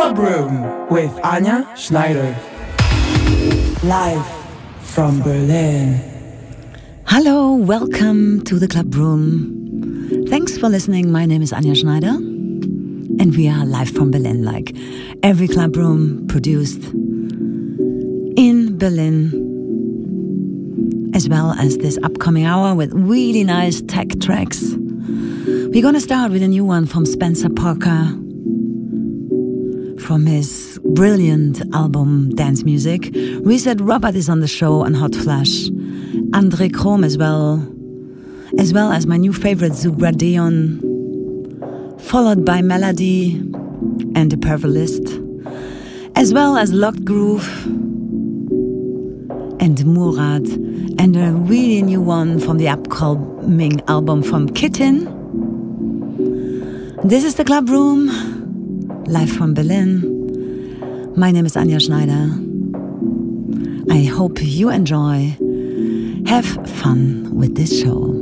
Club Room with Anja Schneider. Live from Berlin. Hello, welcome to the Club Room. Thanks for listening. My name is Anja Schneider, and we are live from Berlin, like every Club Room produced in Berlin, as well as this upcoming hour with really nice tech tracks. We're gonna start with a new one from Spencer Parker from his brilliant album Dance Music. Reset Robot is on the show on Hot Flash. Andre Crom as well, as well as my new favorite Zubra Dion, followed by Mella Dee and the Peverelist, as well as Locked Groove and Murad, and a really new one from the upcoming album from Kittin. This is the Club Room, live from Berlin. My name is Anja Schneider. I hope you enjoy. Have fun with this show.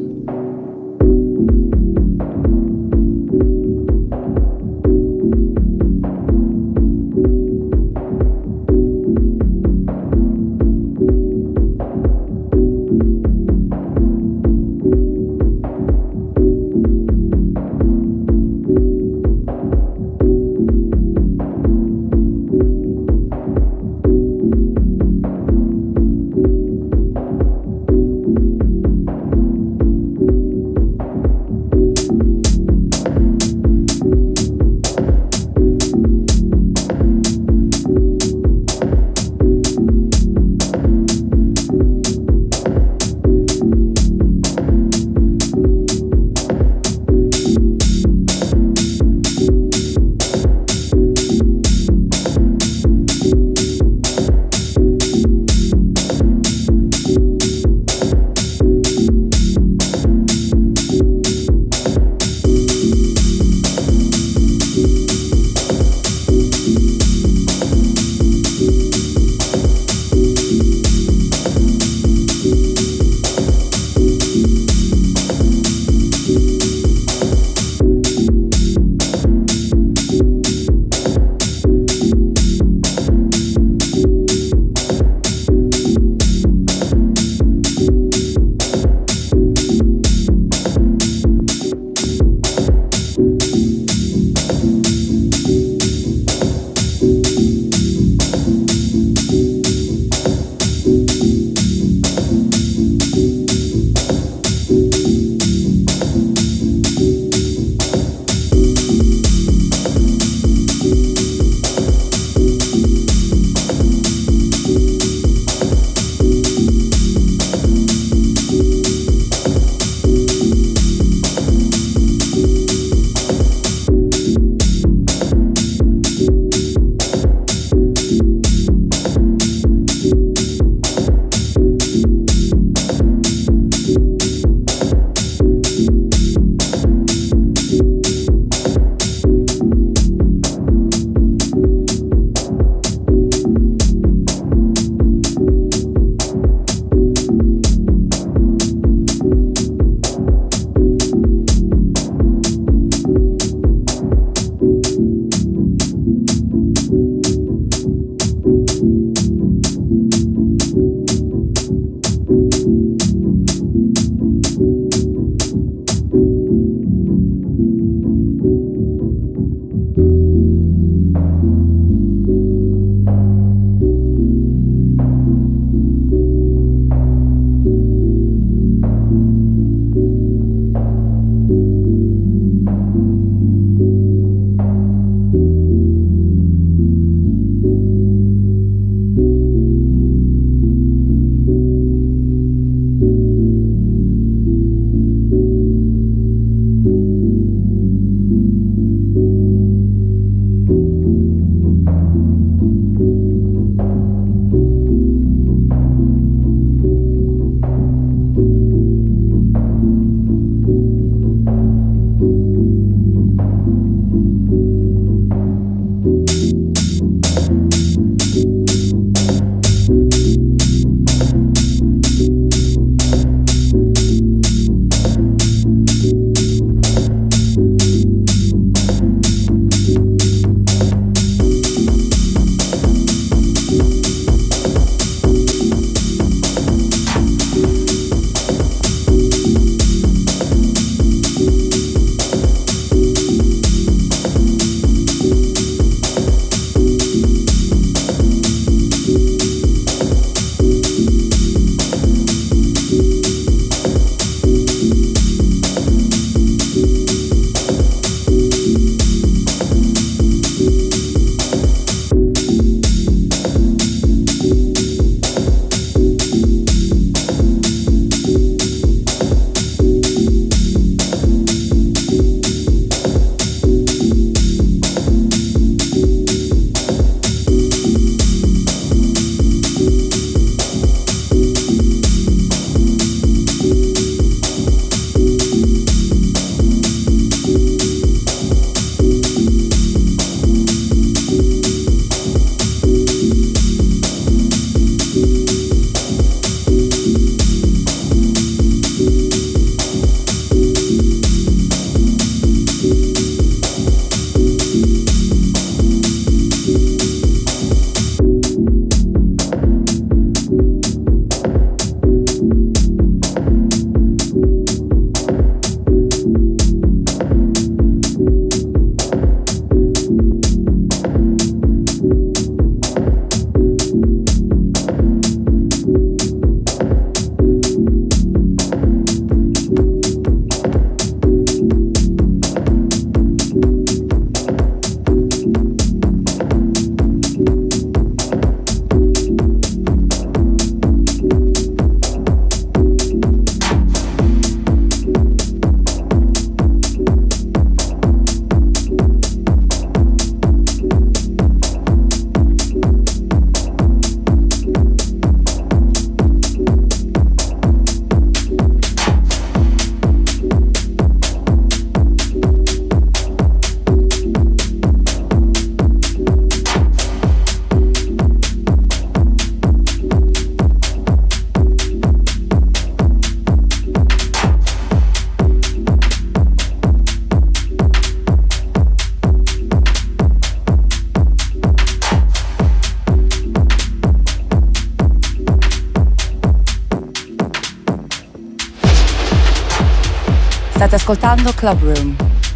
Ascoltando Club Room.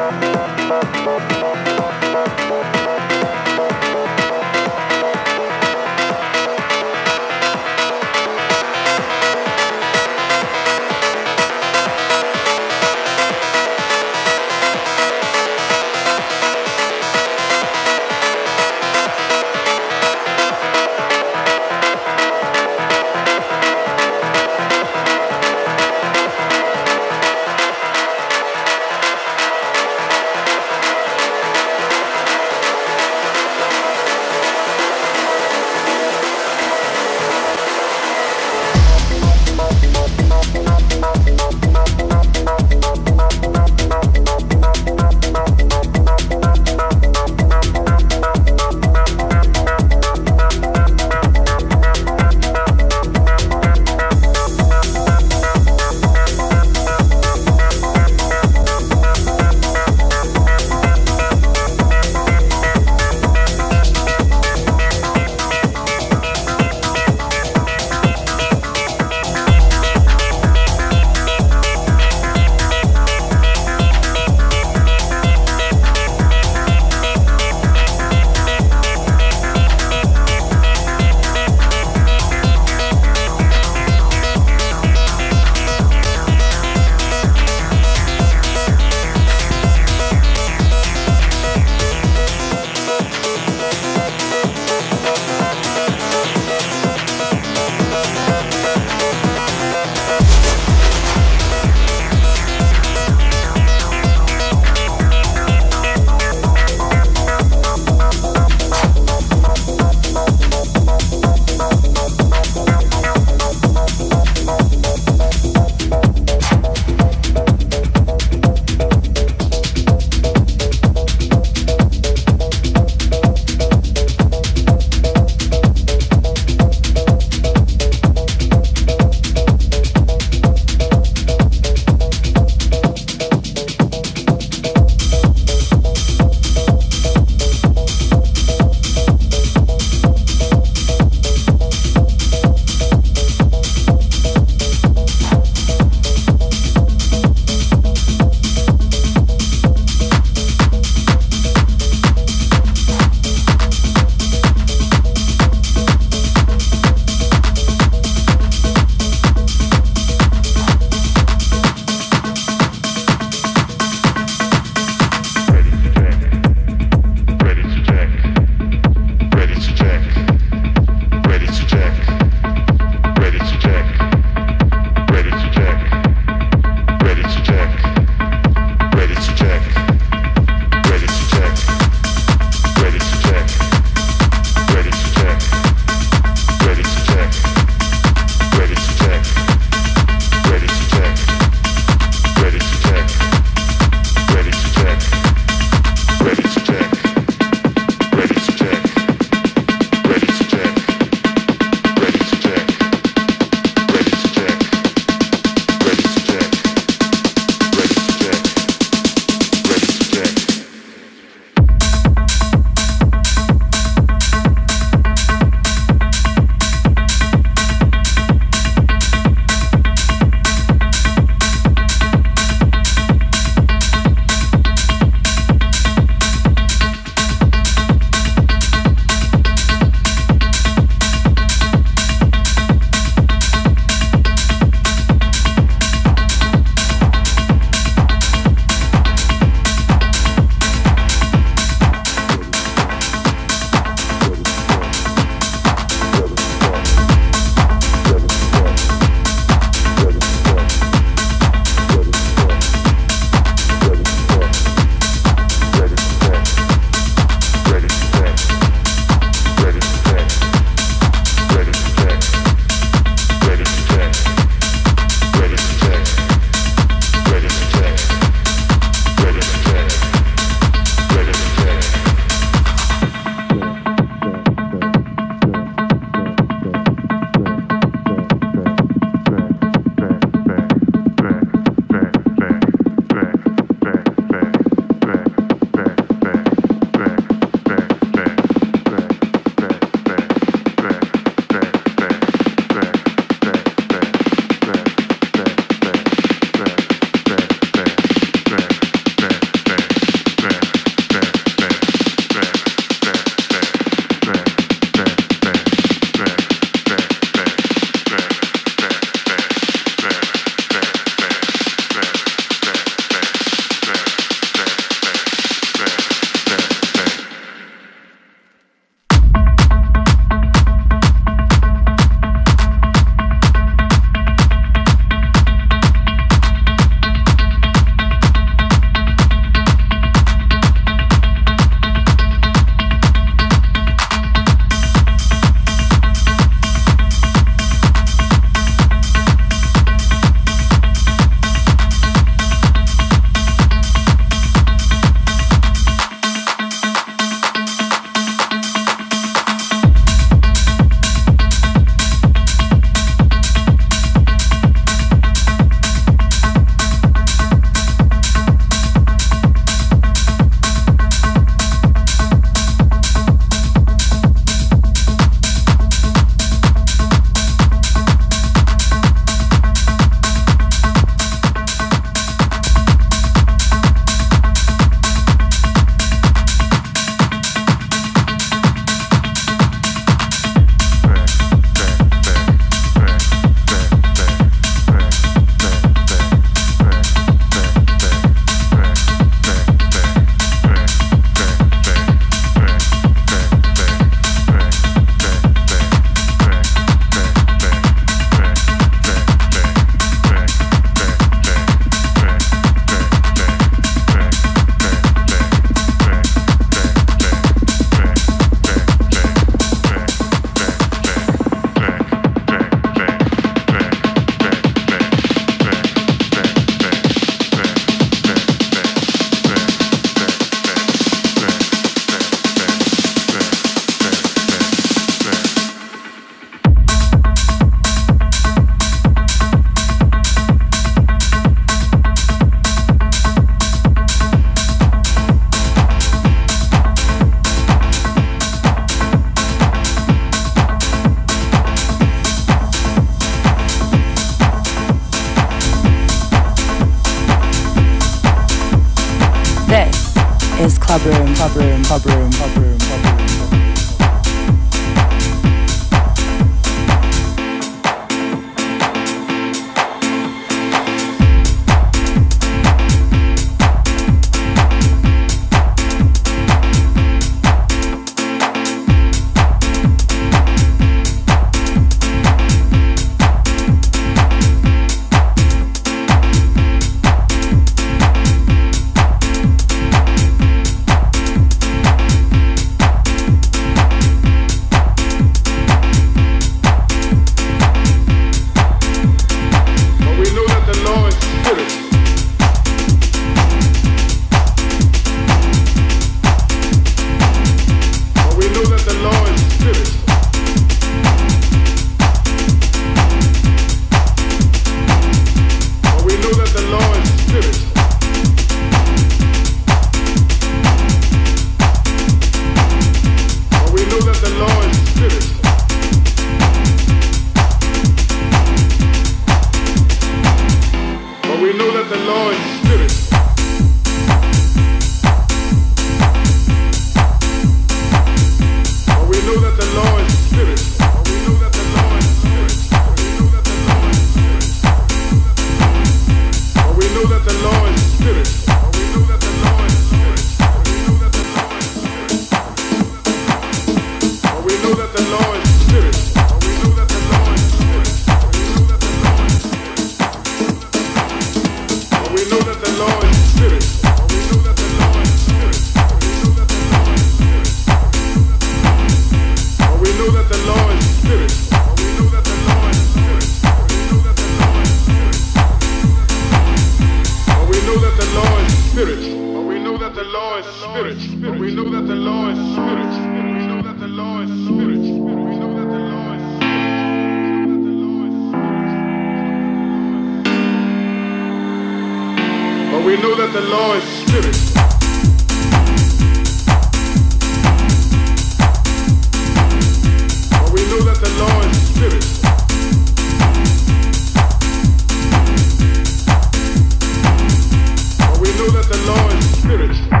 Spirit.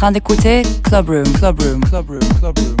Train d'écouter Club Room, Club Room, Club Room, Club Room,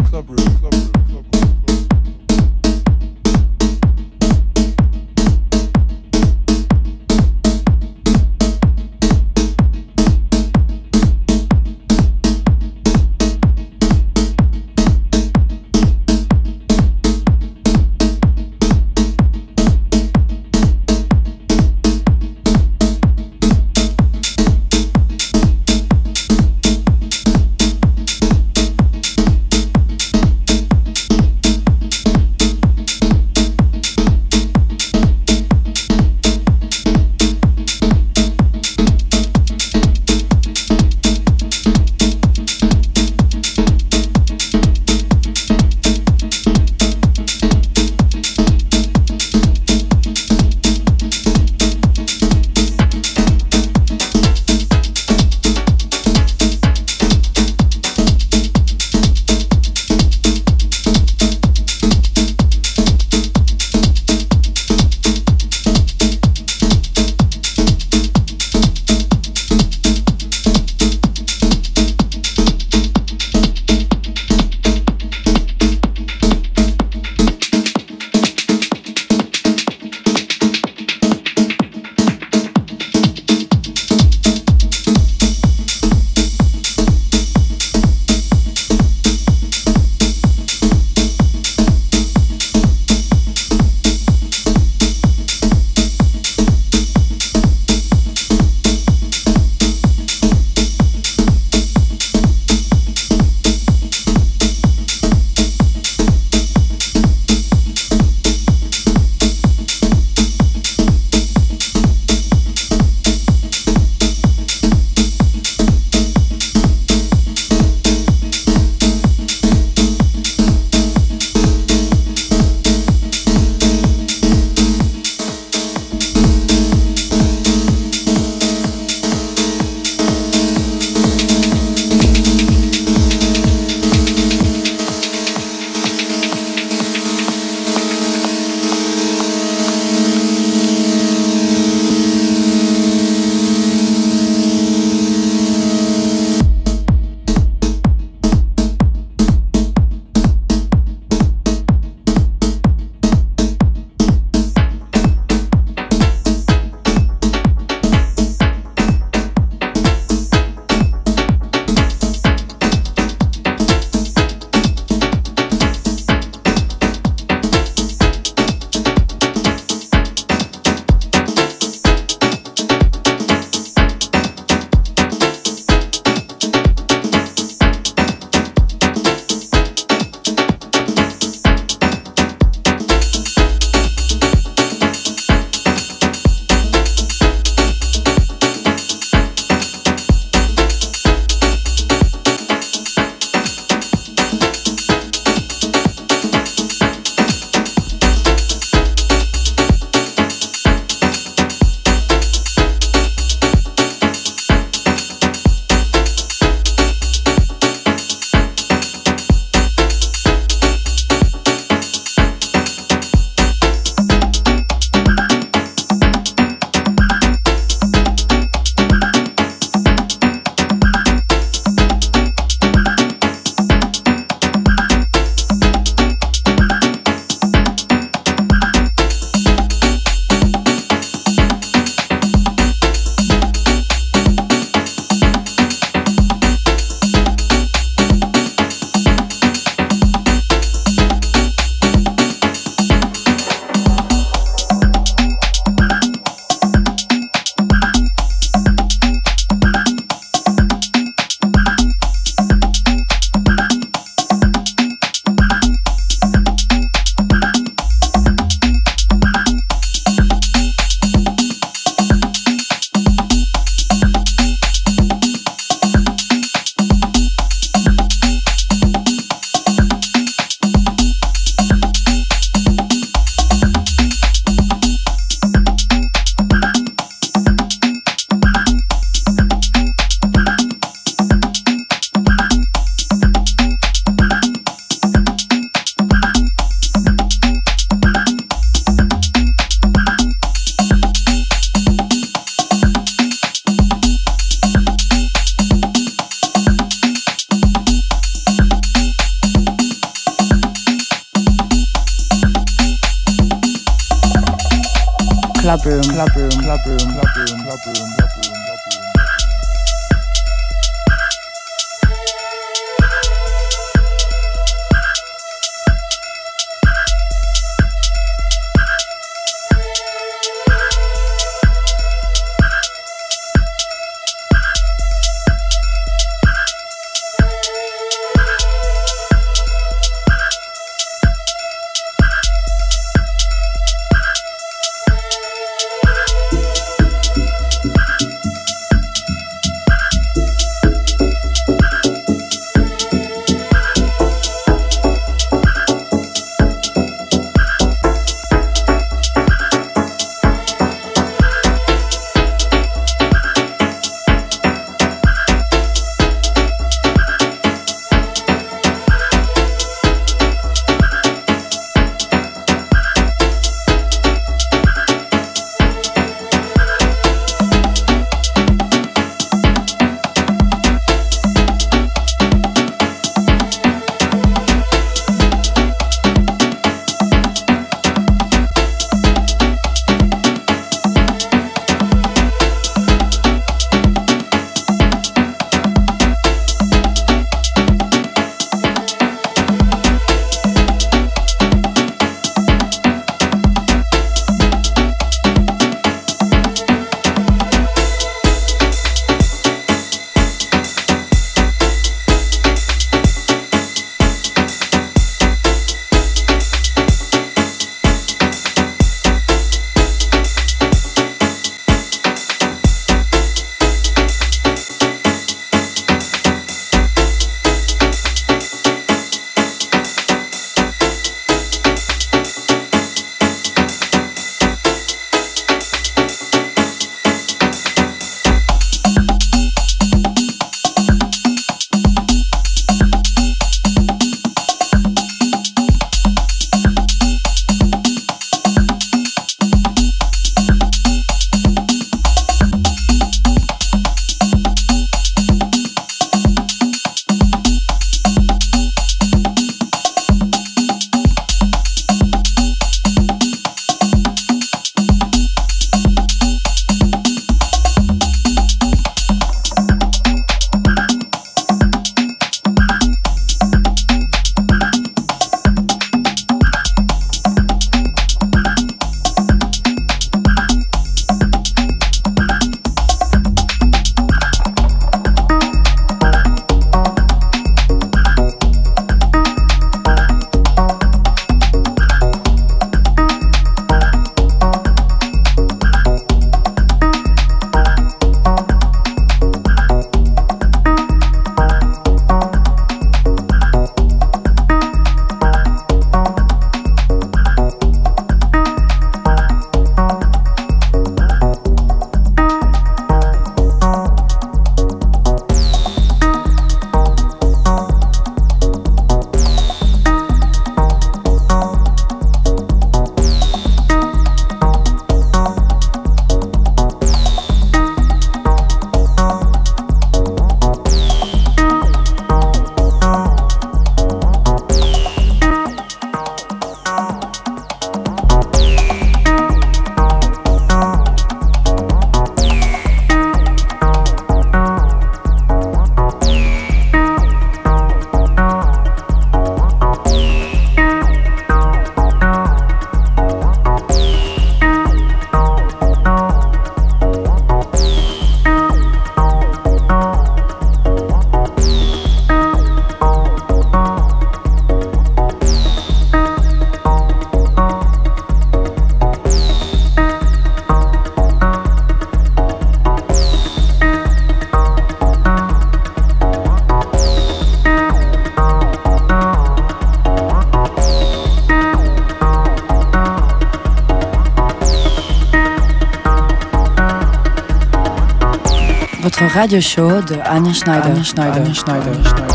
radio show de Anja Schneider. Anja Schneider. Anja Schneider. Anja Schneider.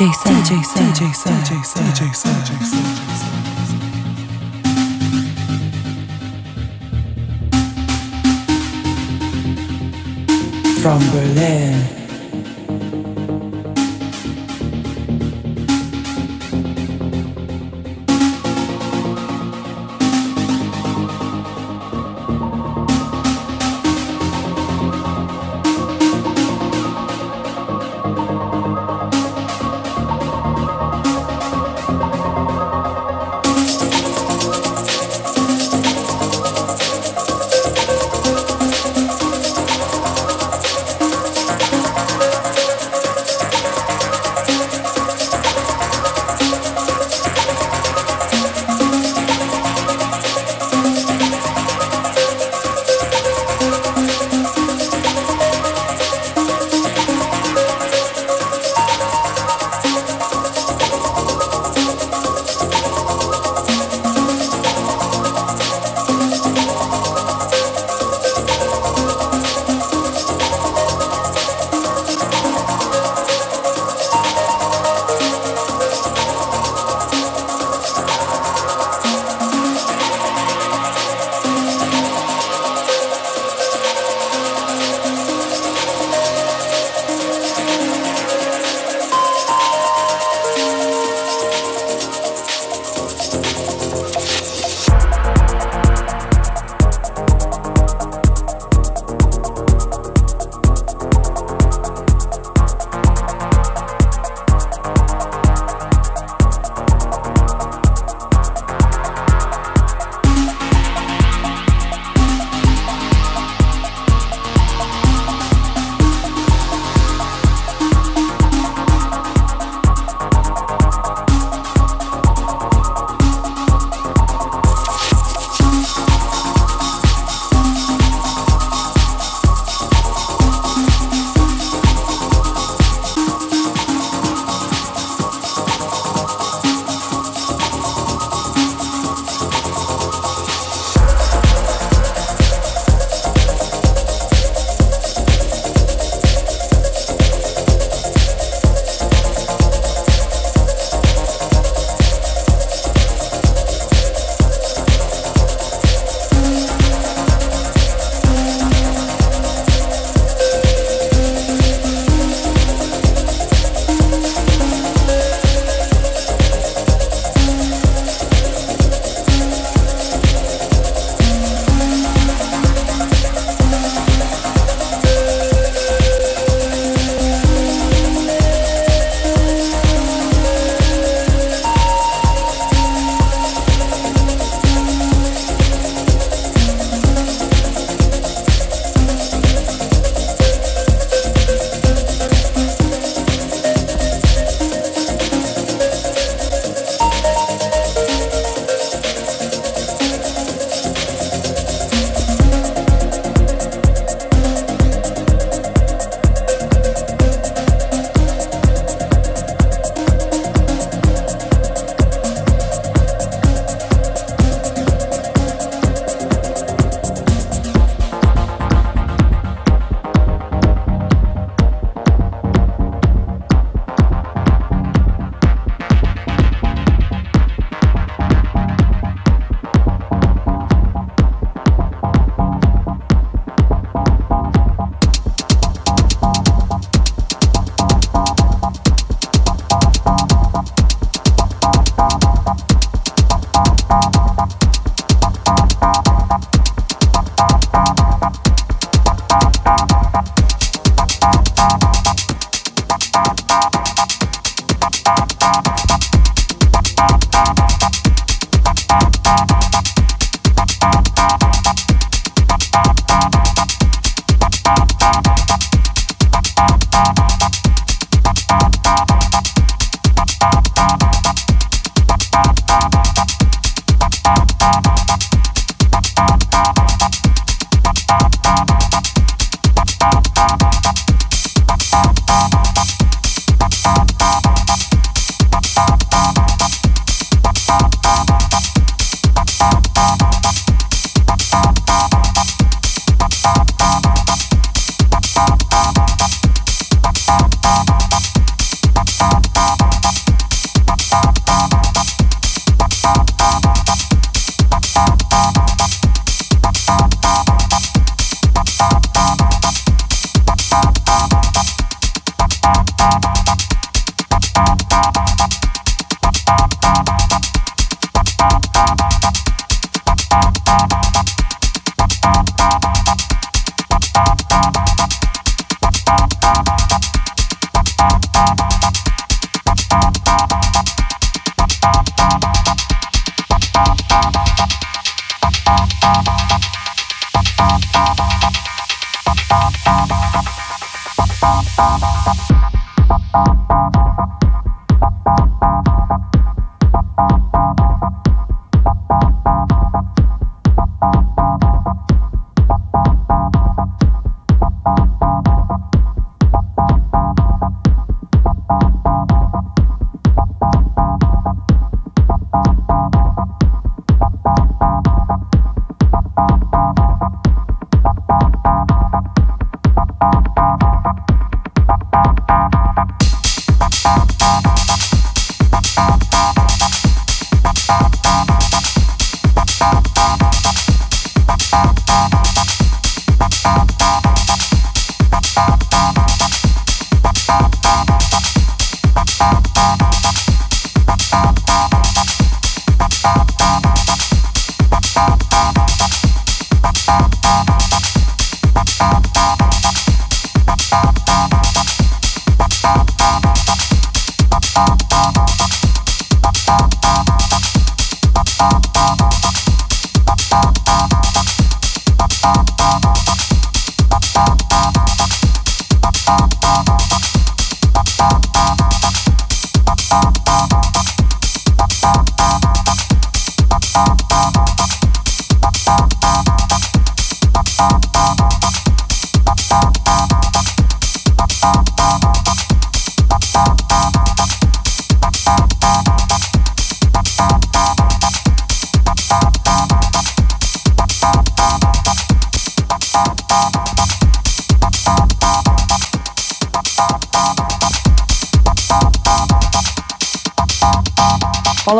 DJ Sam, DJ Sam, DJ Sam, DJ Sam, DJ Sam, DJ Sam. From Berlin.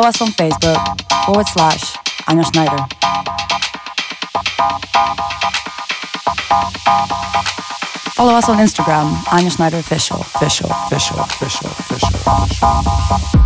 Follow us on Facebook forward slash Anja Schneider. Follow us on Instagram, Anja Schneider Official, Official, Official, Official, Official.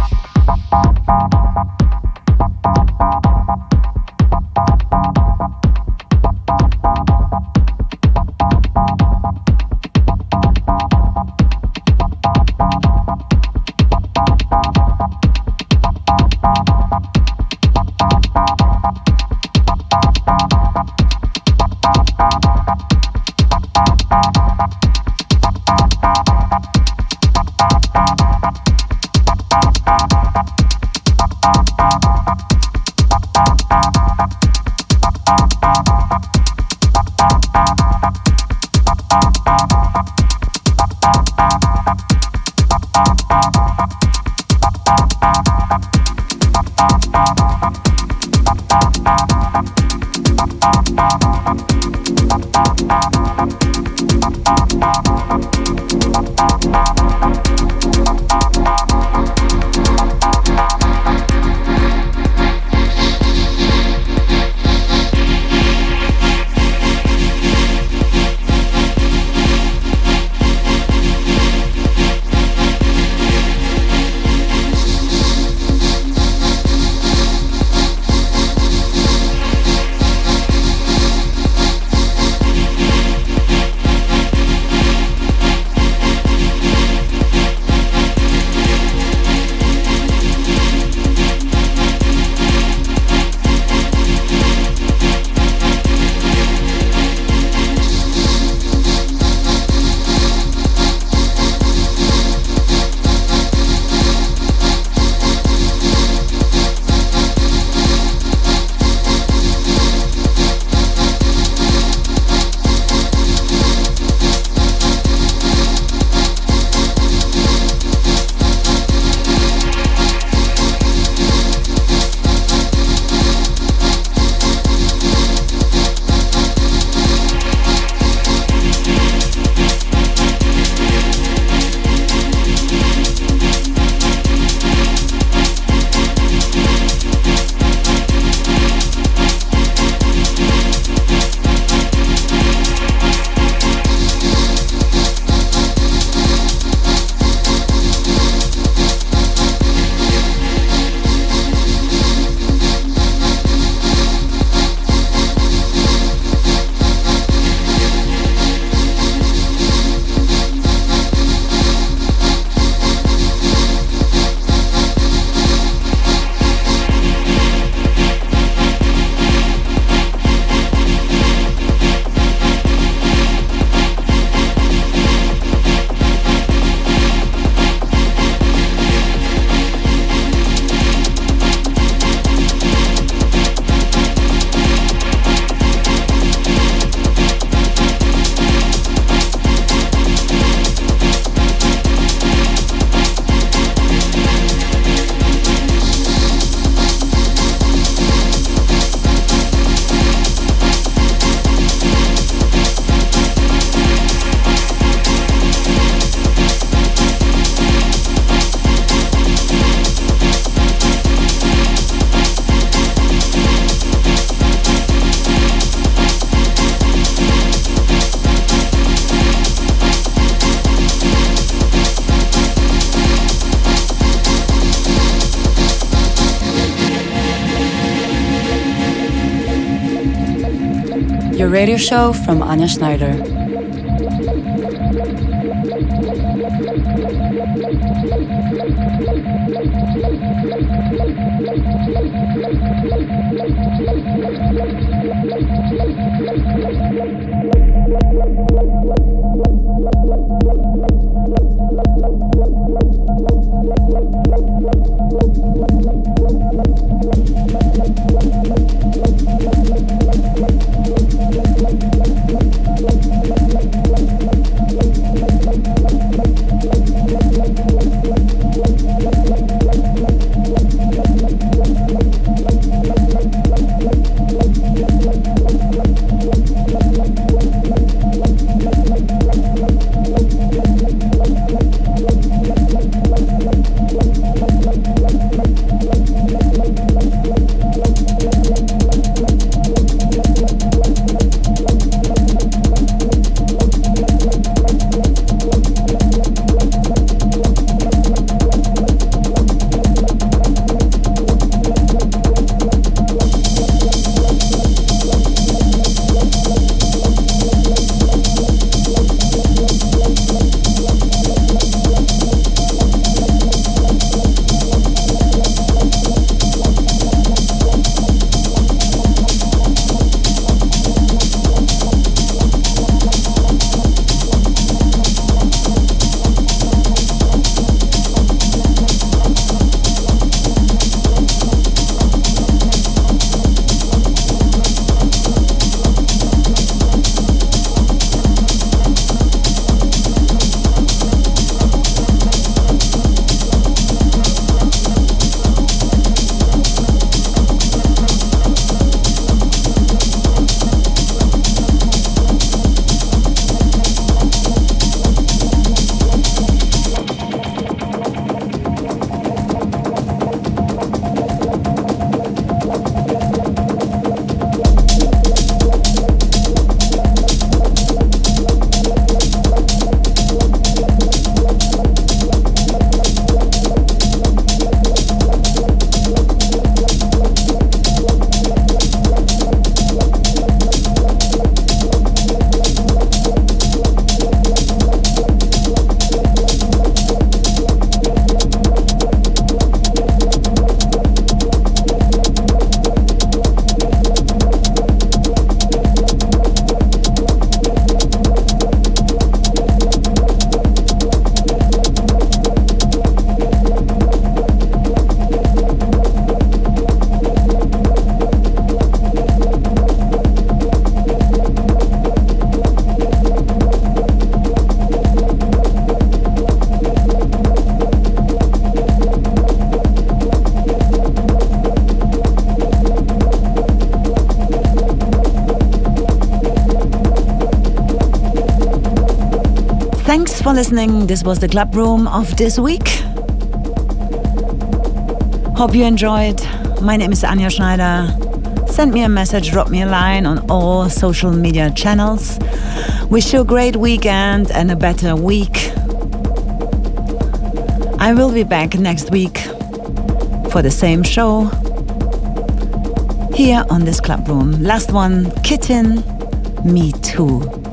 Radio show from Anja Schneider. Listening. This was the Club Room of this week. Hope you enjoyed. My name is Anja Schneider. Send me a message, drop me a line on all social media channels. Wish you a great weekend and a better week. I will be back next week for the same show here on this club room. Last one, Kittin, Me Too.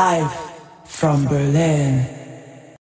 Club